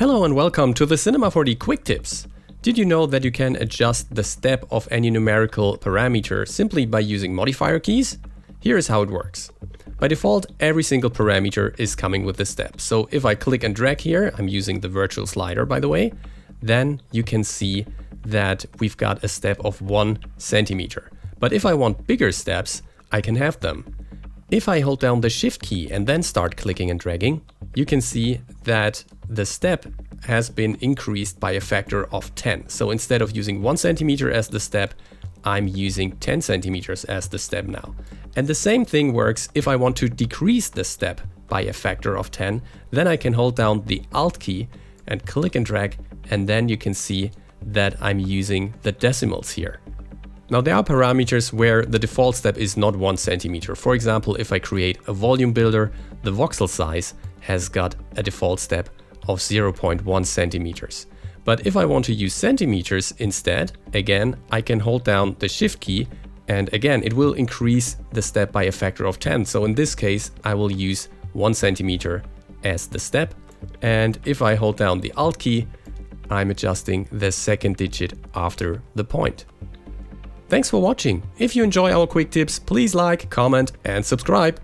Hello and welcome to the Cinema 4D Quick Tips. Did you know that you can adjust the step of any numerical parameter simply by using modifier keys? Here is how it works. By default, every single parameter is coming with a step. So if I click and drag here, I'm using the virtual slider by the way, then you can see that we've got a step of one centimeter. But if I want bigger steps, I can have them. If I hold down the shift key and then start clicking and dragging, you can see that the step has been increased by a factor of 10. So instead of using 1 centimeter as the step, I'm using 10 centimeters as the step now. And the same thing works if I want to decrease the step by a factor of 10, then I can hold down the Alt key and click and drag, and then you can see that I'm using the decimals here. Now there are parameters where the default step is not 1 centimeter. For example, if I create a volume builder, the voxel size has got a default step of 0.1 centimeters. But if I want to use centimeters instead, again, I can hold down the shift key and again, it will increase the step by a factor of 10. So in this case, I will use 1 centimeter as the step. And if I hold down the Alt key, I'm adjusting the second digit after the point. Thanks for watching. If you enjoy our quick tips, please like, comment and subscribe.